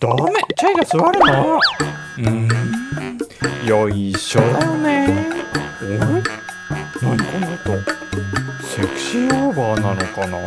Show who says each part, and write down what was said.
Speaker 1: ダメチェイが座るの？うん。よいしょ。だよね。お？れ何この音？セクシーオーバーなのかな？